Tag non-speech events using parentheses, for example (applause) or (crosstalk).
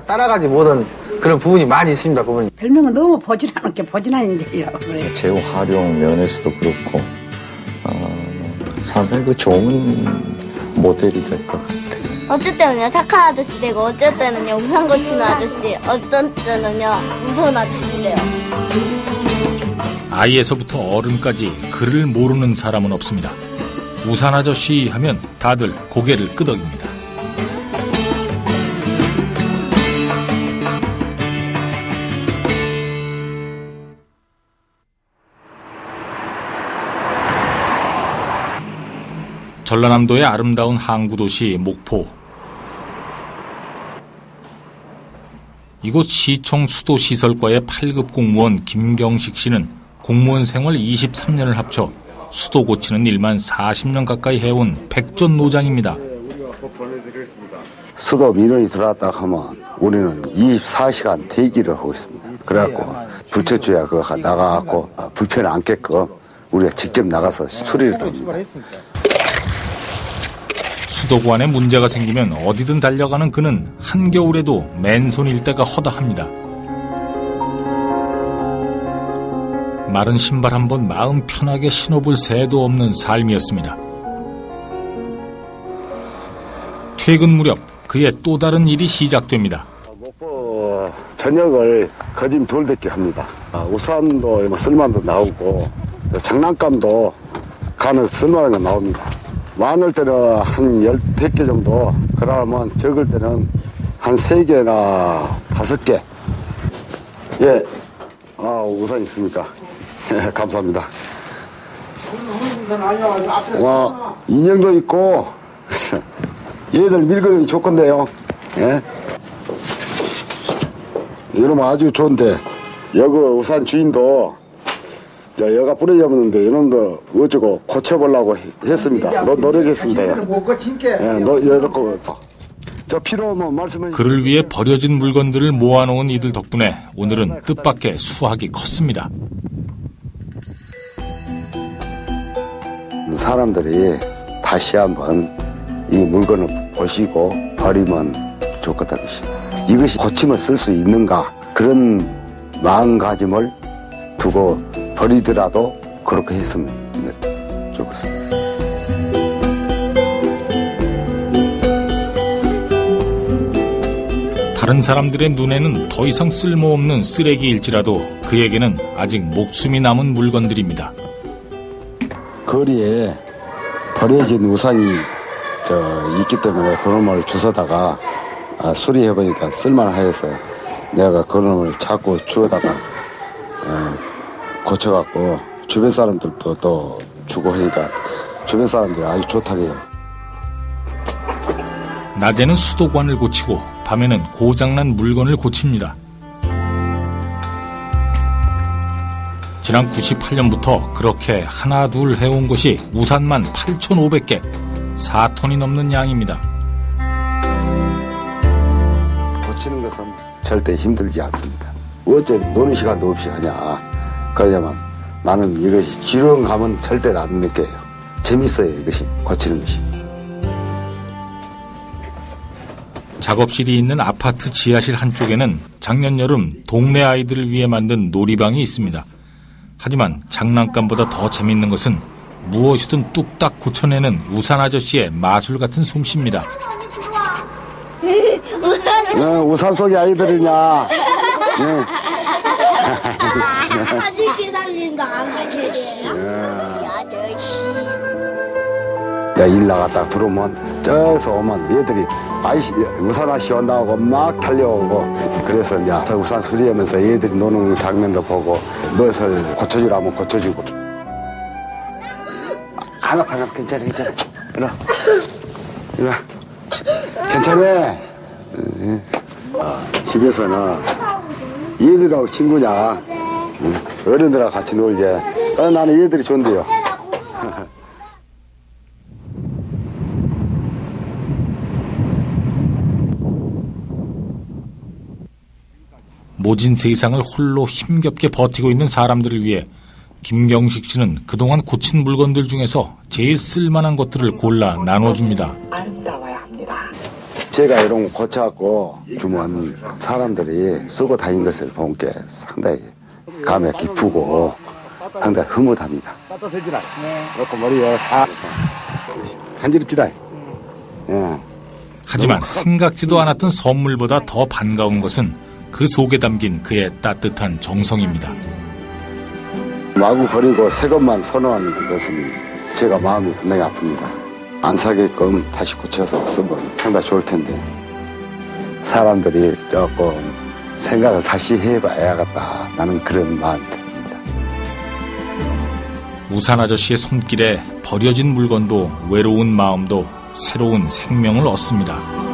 따라가지 못한 그런 부분이 많이 있습니다, 그분이. 별명은 너무 버진하는 게 버진한 인재이라고 그래요. 재우 활용 면에서도 그렇고 어, 상당히 그 좋은 모델이 될 것 같아요. 어쩔 때는요 착한 아저씨 되고 어쩔 때는요 우산 고치는 아저씨 어쩔 때는요 무서운 아저씨 돼요 아이에서부터 어른까지 글을 모르는 사람은 없습니다. 우산 아저씨 하면 다들 고개를 끄덕입니다. 전라남도의 아름다운 항구 도시 목포. 이곳 시청 수도 시설과의 8급 공무원 김경식 씨는 공무원 생활 23년을 합쳐 수도 고치는 일만 40년 가까이 해온 백전 노장입니다. 수도 민원이 들어왔다 하면 우리는 24시간 대기를 하고 있습니다. 그래갖고 불철주야 그거 나가갖고 불편 않게끔 우리가 직접 나가서 수리를 합니다. 수도관에 문제가 생기면 어디든 달려가는 그는 한겨울에도 맨손일 때가 허다합니다. 마른 신발 한 번 마음 편하게 신어볼 새도 없는 삶이었습니다. 퇴근 무렵 그의 또 다른 일이 시작됩니다. 목포 저녁을 거짐 돌듣기 합니다. 아, 우산도 뭐 쓸만도 나오고 저 장난감도 간혹 쓸만한 거 나옵니다. 많을 때는 한 열댓 개 정도 그러면 적을 때는 한 세 개나 다섯 개 예. 아 우산 있습니까? 예, (laughs) 감사합니다. 와 인형도 있고 (laughs) 얘들 밀거는 좋건데요. 예. 이러면 아주 좋은데 여기 우산 주인도 저 여가 뿌려잡았는데 이놈도 어쩌고 고쳐보려고 했습니다. 노, 노력했습니다. 예, 너 이렇게 저 필요하면 말씀해 주세요. 그를 위해 버려진 물건들을 모아놓은 이들 덕분에 오늘은 뜻밖의 수확이 컸습니다. 사람들이 다시 한번 이 물건을 보시고 버리면 좋겠다는 것이 이것이 고치면 쓸수 있는가 그런 마음가짐을 두고 버리더라도 그렇게 했으면 좋겠습니다. 다른 사람들의 눈에는 더 이상 쓸모없는 쓰레기일지라도 그에게는 아직 목숨이 남은 물건들입니다. 거리에 버려진 우산이 저 있기 때문에 그놈을 주워다가 아, 수리해보니까 쓸만하여서 내가 그놈을 자꾸 주워다가 에, 고쳐갖고 주변 사람들도 또 주고 하니까 주변 사람들이 아주 좋다고 해요. 낮에는 수도관을 고치고 밤에는 고장난 물건을 고칩니다. 지난 98년부터 그렇게 하나 둘 해온 것이 우산만 8,500개, 4톤이 넘는 양입니다. 고치는 것은 절대 힘들지 않습니다. 어째 노는 시간도 없이 하냐. 그러려면 나는 이것이 지루감은 절대 안 느껴요. 재밌어요, 이것이. 고치는 것이. 작업실이 있는 아파트 지하실 한쪽에는 작년 여름 동네 아이들을 위해 만든 놀이방이 있습니다. 하지만 장난감보다 더 재밌는 것은 무엇이든 뚝딱 고쳐내는 우산 아저씨의 마술 같은 솜씨입니다. 어, 우산 속의 아이들이냐. 네. (laughs) 일 나갔다 들어오면 저서 오면 얘들이 아이씨 우산 아씨 온다고 막 달려오고 그래서 이제 저 우산 수리하면서 얘들이 노는 장면도 보고 너엇을 고쳐주라면 고쳐주고. 안 아파 안 아파. 괜찮아 괜찮아. 일어나. 일어나. 괜찮아. 어, 집에서는 얘들하고 친구냐? 응, 어른들하고 같이 놀지. 어, 나는 얘들이 좋은데요 모진 세상을 홀로 힘겹게 버티고 있는 사람들을 위해 김경식 씨는 그동안 고친 물건들 중에서 제일 쓸만한 것들을 골라 나눠줍니다. 합니다. 제가 이런 거 고쳐갖고 주면 사람들이 쓰고 다닌 것을 본 게 상당히 감에 기쁘고 상당히 흐뭇합니다. 따뜻해지라. 그렇고 머리에 사 간지럽지라. 예. 하지만 생각지도 않았던 선물보다 더 반가운 것은 그 속에 담긴 그의 따뜻한 정성입니다. 마구 버리고 새 것만 선호하는 것은 제가 마음이 굉장히 아픕니다. 안 사게끔 다시 고쳐서 쓰면 상당히 좋을 텐데 사람들이 조금 생각을 다시 해봐야겠다 나는 그런 마음이 듭니다. 우산 아저씨의 손길에 버려진 물건도 외로운 마음도 새로운 생명을 얻습니다.